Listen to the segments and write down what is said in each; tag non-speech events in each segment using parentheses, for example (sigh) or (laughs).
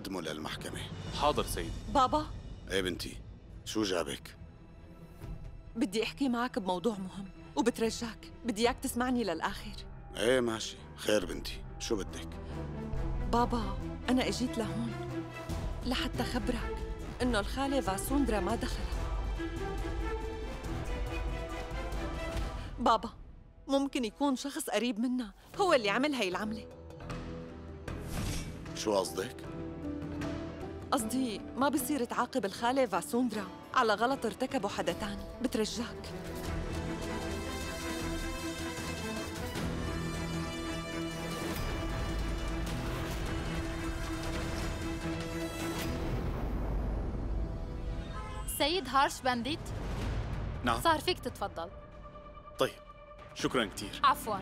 قدمه للمحكمة. حاضر سيدي. بابا؟ إيه بنتي؟ شو جابك؟ بدي أحكي معك بموضوع مهم وبترجاك بدي إياك تسمعني للآخر. إيه ماشي. خير بنتي. شو بدك؟ بابا أنا إجيت لهون لحتى خبرك إنه الخالة فاسوندرا ما دخلت. بابا ممكن يكون شخص قريب منا. هو اللي عمل هاي العملة. شو قصدك؟ قصدي ما بصير تعاقب الخالة فاسوندرا على غلط ارتكبه حدا تاني. بترجاك. سيد هارش بانديت نعم. صار فيك تتفضل. طيب. شكرا كثير عفوا.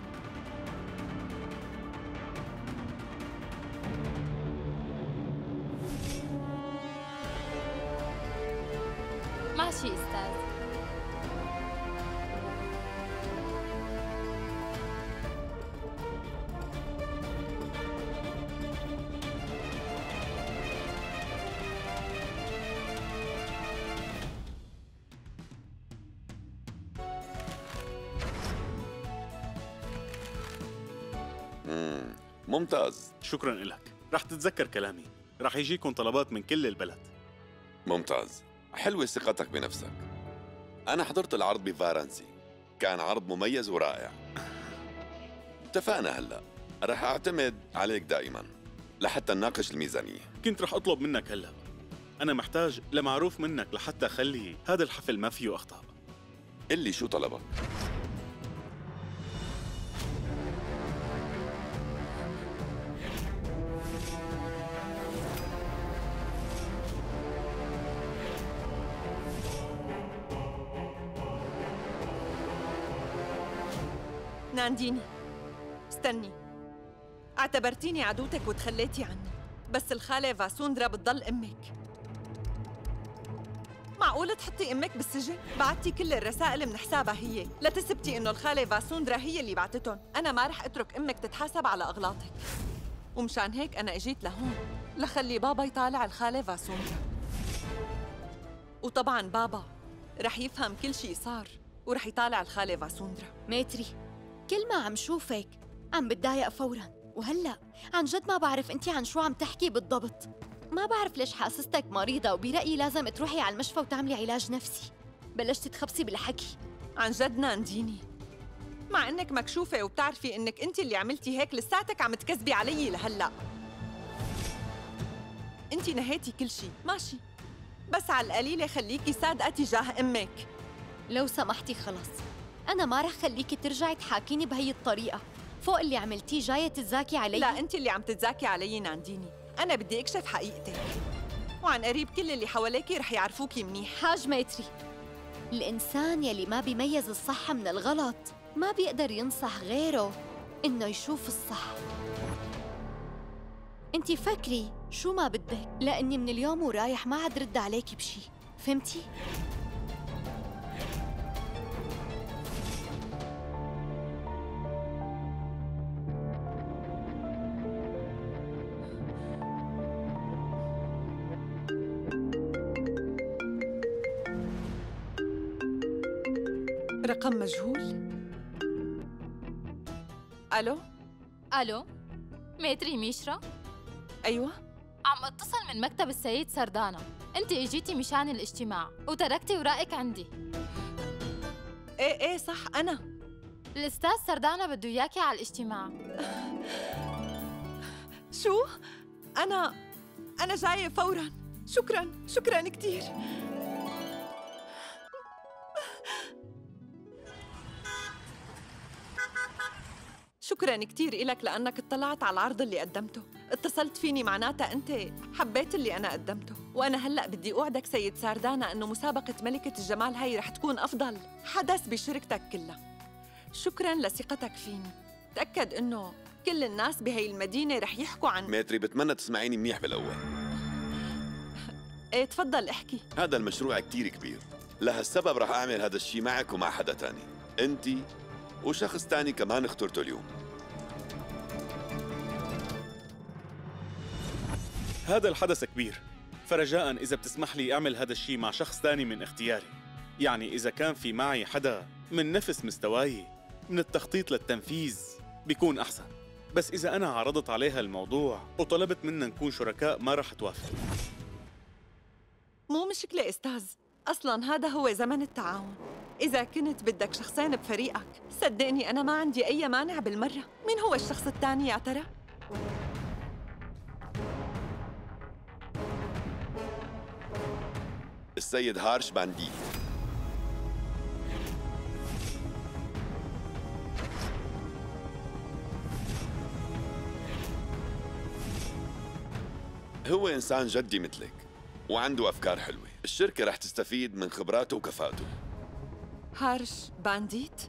ماشي أستاذ ممتاز. شكرا لك. رح تتذكر كلامي. رح يجيكم طلبات من كل البلد. ممتاز. حلوة ثقتك بنفسك. أنا حضرت العرض بفارنسي. كان عرض مميز ورائع. اتفقنا هلأ. رح أعتمد عليك دائما لحتى نناقش الميزانية. كنت رح أطلب منك هلأ. أنا محتاج لمعروف منك لحتى أخلي هذا الحفل ما فيه أخطاء. اللي شو طلبك. نانديني استني. اعتبرتيني عدوتك وتخليتي عني. بس الخالة فاسوندرا بتضل أمك. معقولة تحطي أمك بالسجن؟ بعتي كل الرسائل من حسابها هي. لتثبتي إنه الخالة فاسوندرا هي اللي بعتتهم. أنا ما رح أترك أمك تتحاسب على أغلاطك. ومشان هيك أنا إجيت لهون. لخلي بابا يطالع الخالة فاسوندرا. وطبعا بابا رح يفهم كل شي صار. ورح يطالع الخالة فاسوندرا. ماتري كل ما عم شوفك. عم بتضايق فورا. وهلأ عن جد ما بعرف انت عن شو عم تحكي بالضبط. ما بعرف ليش حاسستك مريضة وبرأيي لازم تروحي على المشفى وتعملي علاج نفسي. بلشتي تخبصي بالحكي. عن جد نانديني. مع إنك مكشوفة وبتعرفي إنك أنت اللي عملتي هيك لساتك عم تكذبي علي لهلأ. أنت نهيتي كل شيء ماشي. بس على القليلة خليكي صادقة تجاه أمك. لو سمحتي خلص. أنا ما رح خليكي ترجعي تحاكيني بهي الطريقة. فوق اللي عملتيه جاية تزاكي علي؟ لا أنت اللي عم تتزاكي علي نانديني. أنا بدي أكشف حقيقتك. وعن قريب كل اللي حواليكي رح يعرفوكي منيح. حاج ميتري الإنسان يلي ما بيميز الصح من الغلط ما بيقدر ينصح غيره إنه يشوف الصح. انتي فكري شو ما بدك لأني من اليوم ورايح ما عاد رد عليكي بشي. فهمتي؟ رقم مجهول؟ ألو؟ ألو؟ ماتري ميشرا؟ أيوه. عم اتصل من مكتب السيد سردانا أنت إجيتي مشان الاجتماع وتركتي ورائك عندي. إيه إيه صح أنا. الأستاذ سردانا بده إياكي على الاجتماع. (laughs) شو؟ أنا أنا جاية فورا. شكرا شكرا كثير شكرا كثير إلك لأنك اطلعت على العرض اللي قدمته. اتصلت فيني معناتها أنت حبيت اللي أنا قدمته. وأنا هلأ بدي أوعدك سيد ساردانا أنه مسابقة ملكة الجمال هاي رح تكون أفضل حدث بشركتك كلها. شكرا لثقتك فيني. تأكد أنه كل الناس بهي المدينة رح يحكوا عن ماتري بتمنى تسمعيني منيح بالأول. (laughs) إيه تفضل احكي. هذا المشروع كتير كبير. لهالسبب رح أعمل هذا الشيء معك ومع حدا تاني. أنت وشخص تاني كمان اخترته اليوم. هذا الحدث كبير. فرجاء إذا بتسمح لي أعمل هذا الشيء مع شخص تاني من اختياري. يعني إذا كان في معي حدا من نفس مستواي من التخطيط للتنفيذ بيكون أحسن. بس إذا أنا عرضت عليها الموضوع وطلبت منا نكون شركاء ما رح توافق. مو مشكلة أستاذ. أصلاً هذا هو زمن التعاون. إذا كنت بدك شخصين بفريقك صدقني أنا ما عندي أي مانع بالمرة. مين هو الشخص الثاني يا ترى؟ السيد هارش بانديت هو إنسان جدي مثلك وعنده أفكار حلوة. الشركة رح تستفيد من خبراته وكفاءته. هارش بانديت؟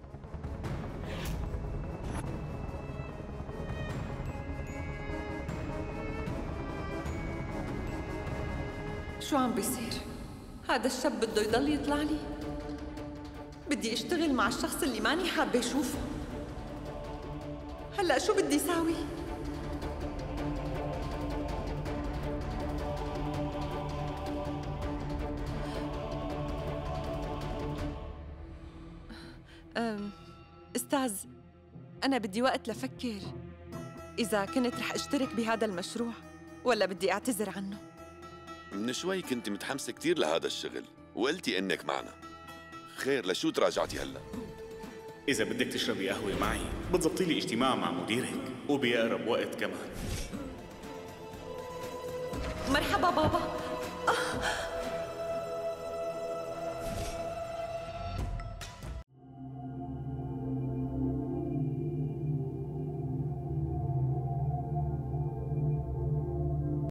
شو عم بيصير؟ هذا الشاب بده يضل يطلع لي؟ بدي اشتغل مع الشخص اللي ماني حابة أشوفه هلا شو بدي ساوي؟ أم، أستاذ أنا بدي وقت لفكر. إذا كنت رح أشترك بهذا المشروع ولا بدي أعتذر عنه؟ من شوي كنت متحمسة كتير لهذا الشغل وقلتي إنك معنا. خير لشو تراجعتي هلأ؟ إذا بدك تشربي قهوة معي بتزبطي لي اجتماع مع مديرك وبأقرب وقت كمان. مرحبا بابا. آه،